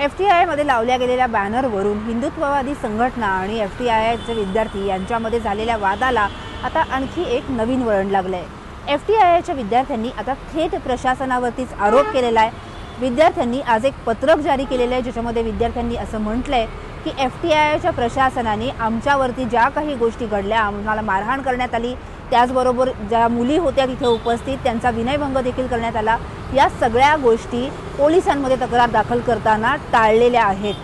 F T आयमध्ये लावल्या गेलेल्या बॅनरवरून हिंदुत्ववादी संघटना आणि एफ टी आयचे विद्यार्थी यांच्यामध्ये झालेल्या वादाला आता आणखी एक नवीन वळण लागलं आहे एफ टी आयच्या विद्यार्थ्यांनी आता थेट प्रशासनावरतीच आरोप केलेला आहे. विद्यार्थ्यांनी आज एक पत्रक जारी केलेलं आहे ज्याच्यामध्ये विद्यार्थ्यांनी असं म्हटलं आहे की एफ टी आयच्या प्रशासनाने आमच्यावरती ज्या काही गोष्टी घडल्या आम्हाला मारहाण करण्यात आली त्याचबरोबर ज्या मुली होत्या तिथे उपस्थित त्यांचा विनयभंग देखील करण्यात आला. या सगळ्या गोष्टी पोलिसांमध्ये तक्रार दाखल करताना टाळलेल्या आहेत.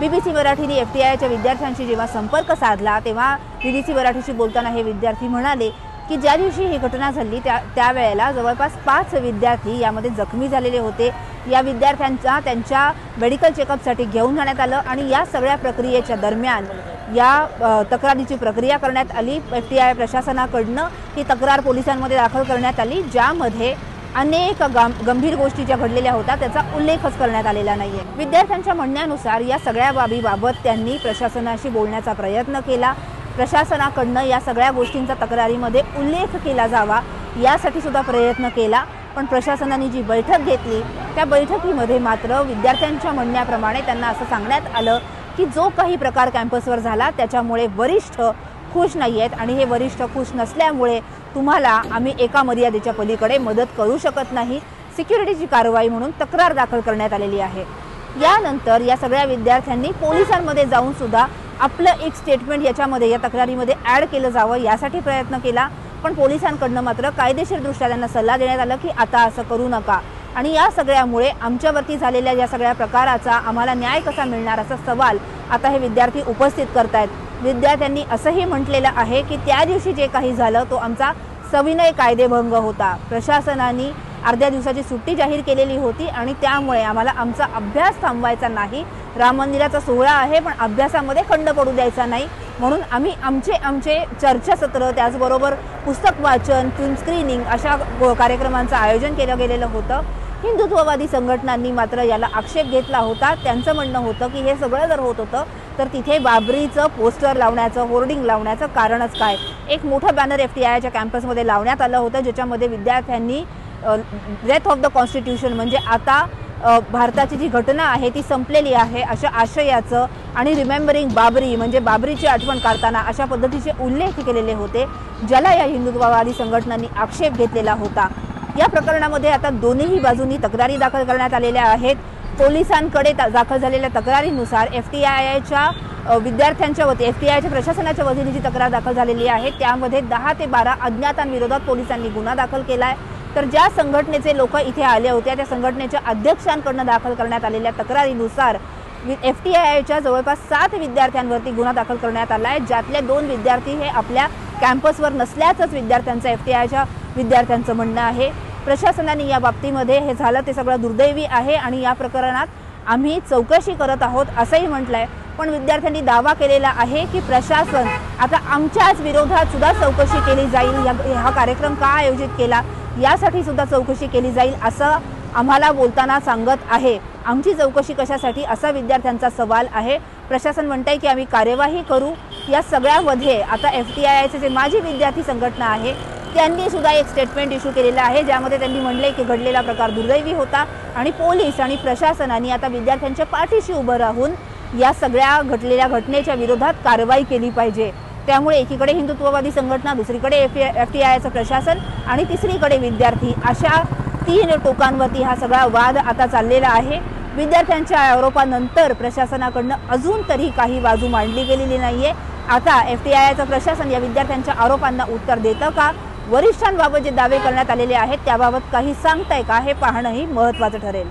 बी बी सी मराठीने एफ टी आयच्या विद्यार्थ्यांशी जेव्हा संपर्क साधला तेव्हा बी बी सी मराठीशी बोलताना हे विद्यार्थी म्हणाले की ज्या दिवशी ही घटना झाली त्या त्यावेळेला जवळपास पाच विद्यार्थी यामध्ये जखमी झालेले होते. या विद्यार्थ्यांचा त्यांच्या मेडिकल चेकअपसाठी घेऊन जाण्यात आलं आणि या सगळ्या प्रक्रियेच्या दरम्यान या तक्रारीची प्रक्रिया करण्यात आली. एफ टी आय प्रशासनाकडनं ही तक्रार पोलिसांमध्ये दाखल करण्यात आली ज्यामध्ये अनेक गं गंभीर गोष्टी ज्या घडलेल्या होत्या त्याचा उल्लेखच करण्यात आलेला नाही आहे विद्यार्थ्यांच्या म्हणण्यानुसार या सगळ्या बाबीबाबत त्यांनी प्रशासनाशी बोलण्याचा प्रयत्न केला. प्रशासनाकडनं या सगळ्या गोष्टींचा तक्रारीमध्ये उल्लेख केला जावा यासाठी सुद्धा प्रयत्न केला. पण प्रशासनाने जी बैठक घेतली त्या बैठकीमध्ये मात्र विद्यार्थ्यांच्या म्हणण्याप्रमाणे त्यांना असं सांगण्यात आलं की जो काही प्रकार कॅम्पसवर झाला त्याच्यामुळे वरिष्ठ खुश नाही आहेत आणि हे वरिष्ठ खुश नसल्यामुळे तुम्हाला आम्ही एका मर्यादेच्या पलीकडे मदत करू शकत नाही. सिक्युरिटीची कारवाई म्हणून तक्रार दाखल करण्यात आलेली आहे. यानंतर या सगळ्या विद्यार्थ्यांनी पोलिसांमध्ये जाऊन सुद्धा आपलं एक स्टेटमेंट याच्यामध्ये या तक्रारीमध्ये ॲड केलं जावं यासाठी प्रयत्न केला. पण पोलिसांकडनं मात्र कायदेशीरदृष्ट्या त्यांना सल्ला देण्यात आला की आता असं करू नका. आणि या सगळ्यामुळे आमच्यावरती झालेल्या या सगळ्या प्रकाराचा आम्हाला न्याय कसा मिळणार असा सवाल आता हे विद्यार्थी उपस्थित करतायत. विद्यार्थ्यांनी असंही म्हटलेलं आहे की त्या दिवशी जे काही झालं तो आमचा सविनय कायदेभंग होता. प्रशासनाने अर्ध्या दिवसाची सुट्टी जाहीर केलेली होती आणि त्यामुळे आम्हाला आमचा अभ्यास थांबवायचा नाही. राम मंदिराचा सोहळा आहे पण अभ्यासामध्ये खंड पडू द्यायचा नाही. म्हणून आम्ही आमचे आमचे चर्चासत्र त्याचबरोबर पुस्तक वाचन फिल्म स्क्रीनिंग अशा गो- कार्यक्रमांचं आयोजन केलं गेलेलं होतं. हिंदुत्ववादी संघटनांनी मात्र याला आक्षेप घेतला होता. त्यांचं म्हणणं होतं की हे सगळं जर होत होतं तर तिथे बाबरीचं पोस्टर लावण्याचं होर्डिंग लावण्याचं कारणच काय? एक मोठं बॅनर एफ टी आयच्या कॅम्पसमध्ये लावण्यात आलं होतं ज्याच्यामध्ये विद्यार्थ्यांनी डेथ ऑफ द कॉन्स्टिट्यूशन म्हणजे आता भारताची जी घटना आहे ती संपलेली आहे अशा आशयाचं आणि रिमेंबरिंग बाबरी म्हणजे बाबरीची आठवण काढताना अशा पद्धतीचे उल्लेख केलेले होते ज्याला या हिंदुत्ववादी संघटनांनी आक्षेप घेतलेला होता. या प्रकरणामध्ये आता दोन्ही बाजूंनी तक्रारी दाखल करण्यात आलेल्या आहेत. पोलिसांकडे दाखल झालेल्या तक्रारीनुसार एफ टी आय आयच्या विद्यार्थ्यांच्या वती एफ टी आयच्या प्रशासनाच्या वतीने जी तक्रार दाखल झालेली आहे त्यामध्ये दहा ते बारा अज्ञातांविरोधात पोलिसांनी गुन्हा दाखल केला आहे तर ज्या संघटनेचे लोक इथे आले होते त्या संघटनेच्या अध्यक्षांकडनं दाखल करण्यात आलेल्या तक्रारीनुसार एफ टी आय आयच्या जवळपास सात विद्यार्थ्यांवरती गुन्हा दाखल करण्यात आला आहे ज्यातले दोन विद्यार्थी हे आपल्या कॅम्पसवर नसल्याचंच विद्यार्थ्यांचं एफ टी आयच्या विद्यार्थ्यांचं म्हणणं आहे. प्रशासनाने या बाबतीमध्ये हे झालं ते सगळं दुर्दैवी आहे आणि या प्रकरणात आम्ही चौकशी करत आहोत असंही म्हटलंय. पण विद्यार्थ्यांनी दावा केलेला आहे की प्रशासन आता आमच्याच विरोधात सुद्धा चौकशी केली जाईल. या हा कार्यक्रम का आयोजित केला? यासाठी सुद्धा चौकशी केली जाईल असं आम्हाला बोलताना सांगत आहे. आमची चौकशी कशासाठी? असा विद्यार्थ्यांचा सवाल आहे. प्रशासन म्हणतंय की आम्ही कार्यवाही करू. या सगळ्यामध्ये आता एफ टी आयचे जे माजी विद्यार्थी संघटना आहे त्यांनी सुद्धा एक स्टेटमेंट इश्यू केलेलं आहे ज्यामध्ये त्यांनी म्हणले की घडलेला प्रकार दुर्दैवी होता आणि पोलीस आणि प्रशासनाने आता विद्यार्थ्यांच्या पाठीशी उभं राहून या सगळ्या घडलेल्या घटनेच्या विरोधात कारवाई केली पाहिजे. त्यामुळे एकीकडे हिंदुत्ववादी संघटना दुसरीकडे एफ एफ टी आयचं प्रशासन आणि तिसरीकडे विद्यार्थी अशा तीन टोकांवरती हा सगळा वाद आता चाललेला आहे. विद्यार्थ्यांच्या आरोपानंतर प्रशासनाकडनं अजून तरी काही बाजू मांडली गेलेली नाहीये. आता एफ टी आयचं प्रशासन या विद्यार्थ्यांच्या आरोपांना उत्तर देतं का? वरिष्ठांबाबत जे दावे करण्यात आलेले आहेत त्याबाबत काही सांगताय का? हे पाहणंही महत्त्वाचं ठरेल.